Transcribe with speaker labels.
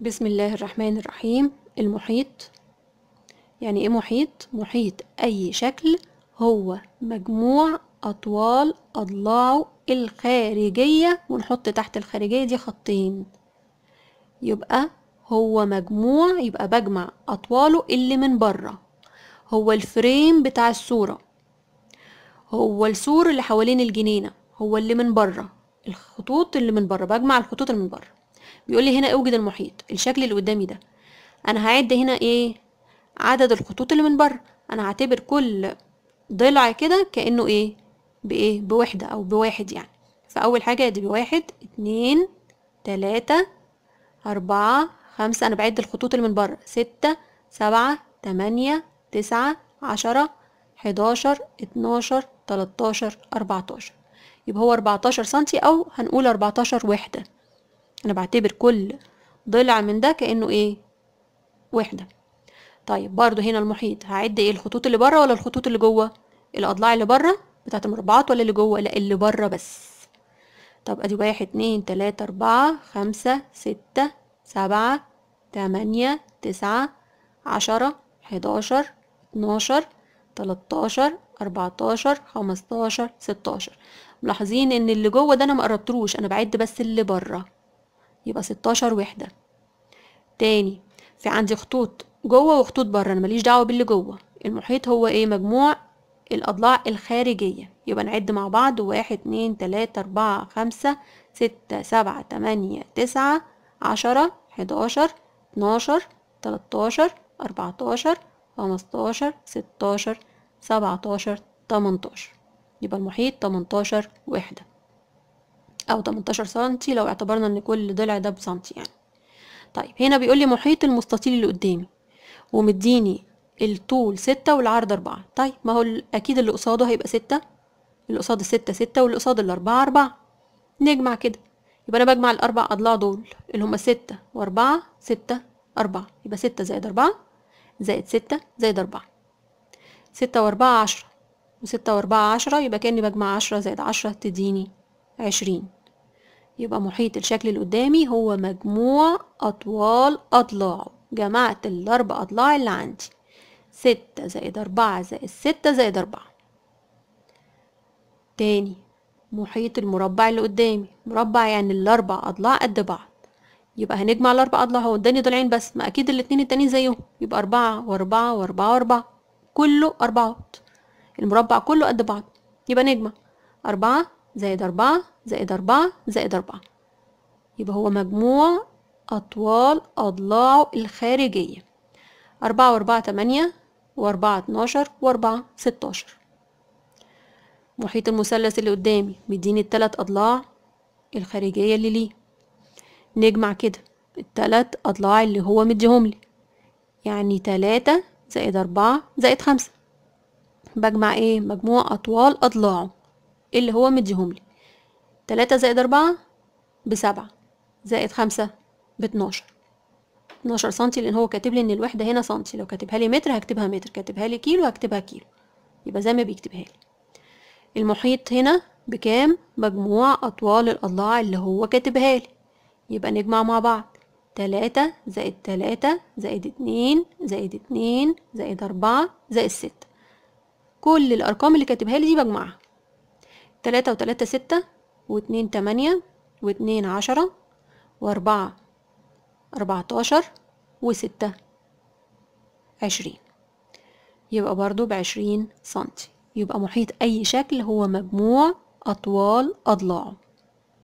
Speaker 1: بسم الله الرحمن الرحيم. المحيط يعني إيه محيط؟ محيط أي شكل هو مجموع أطوال اضلاعه الخارجية. ونحط تحت الخارجية دي خطين. يبقى هو مجموع يبقى بجمع أطواله اللي من بره. هو الفريم بتاع الصورة. هو السور اللي حوالين الجنينة. هو اللي من بره. الخطوط اللي من بره. بجمع الخطوط اللي من بره. بيقول لي هنا اوجد المحيط الشكل اللي قدامي ده. أنا هعد هنا إيه؟ عدد الخطوط اللي من بره. أنا هعتبر كل ضلع كده كأنه إيه؟ بإيه؟ بوحدة أو بواحد يعني. فأول حاجة دي بواحد اتنين تلاتة أربعة خمسة. أنا بعد الخطوط اللي من بره. ستة سبعة تمانية تسعة عشرة حداشر اتناشر تلاتاشر أربعتاشر. يبقى هو أربعتاشر سنتي أو هنقول أربعتاشر وحدة. أنا بعتبر كل ضلع من ده كأنه إيه؟ وحدة. طيب برضو هنا المحيط. هعد إيه؟ الخطوط اللي بره ولا الخطوط اللي جوه؟ الأضلاع اللي بره بتاعت المربعات ولا اللي جوه؟ لا اللي بره بس. طب أدي واحد اتنين تلاتة أربعة خمسة ستة سبعة تمانية تسعة عشرة حداشر اتناشر تلاتاشر أربعتاشر خمستاشر ستاشر. ملاحظين إن اللي جوه ده أنا مقربتلوش أنا بعد بس اللي بره. يبقى ستاشر وحدة. تاني في عندي خطوط جوه وخطوط بره أنا ماليش دعوة باللي جوه. المحيط هو إيه؟ مجموع الأضلاع الخارجية. يبقى نعد مع بعض واحد اتنين تلاتة أربعة خمسة ستة سبعة تمانية تسعة عشرة حداشر اتناشر تلاتاشر أربعتاشر خمستاشر ستاشر سبعتاشر تمنتاشر. يبقى المحيط تمنتاشر وحدة. أو تمنتاشر سنتي لو اعتبرنا إن كل ضلع ده بسنتي يعني. طيب هنا بيقول لي محيط المستطيل اللي قدامي ومديني الطول ستة والعرض أربعة. طيب ما هو أكيد اللي قصاده هيبقى ستة اللي قصاد الستة ستة واللي قصاد الأربعة أربعة. نجمع كده. يبقى أنا بجمع الأربع أضلاع دول اللي هما ستة وأربعة ستة أربعة. يبقى ستة زائد أربعة زائد ستة زائد أربعة. ستة وأربعة عشرة. وستة وأربعة عشرة يبقى كأني بجمع عشرة زائد عشرة تديني عشرين. يبقى محيط الشكل اللي قدامي هو مجموع أطوال أضلاعه جمعت الأربع أضلاع اللي عندي. ستة زائد أربعة زائد ستة زائد أربعة. تاني محيط المربع اللي قدامي. مربع يعني الأربع أضلاع قد بعض. يبقى هنجمع الأربع أضلاع هو اداني ضلعين بس. ما أكيد الاتنين التانيين زيهم. يبقى أربعة وأربعة وأربعة وأربعة. كله أربعات المربع كله قد بعض. يبقى نجمع. أربعة زائد أربعة زائد أربعة زائد أربعة. يبقى هو مجموع أطوال أضلاعه الخارجية. أربعة وأربعة تمانية وأربعة اتناشر وأربعة ستاشر. محيط المثلث اللي قدامي مديني التلات أضلاع الخارجية اللي ليه. نجمع كده التلات أضلاع اللي هو مديهم لي. يعني تلاتة زائد أربعة زائد خمسة. بجمع إيه؟ مجموع أطوال أضلاعه اللي هو مديهم لي. تلاتة زائد أربعة بسبعة زائد خمسة باتناشر. اتناشر سنتي لأن هو كاتب لي إن الوحدة هنا سنتي. لو كاتبها لي متر هكتبها متر. كاتبها لي كيلو هكتبها كيلو. يبقى زي ما بيكتبها لي. المحيط هنا بكام؟ مجموع أطوال الأضلاع اللي هو كاتبها لي. يبقى نجمع مع بعض. تلاتة زائد تلاتة زائد اتنين زائد اتنين زائد أربعة زائد ستة. كل الأرقام اللي كاتبها لي دي بجمعها. تلاتة وتلاتة ستة واتنين تمانية واتنين عشرة وأربعة أربعتاشر وستة عشرين. يبقى برضو بعشرين سنتي. يبقى محيط أي شكل هو مجموع أطوال أضلاعه.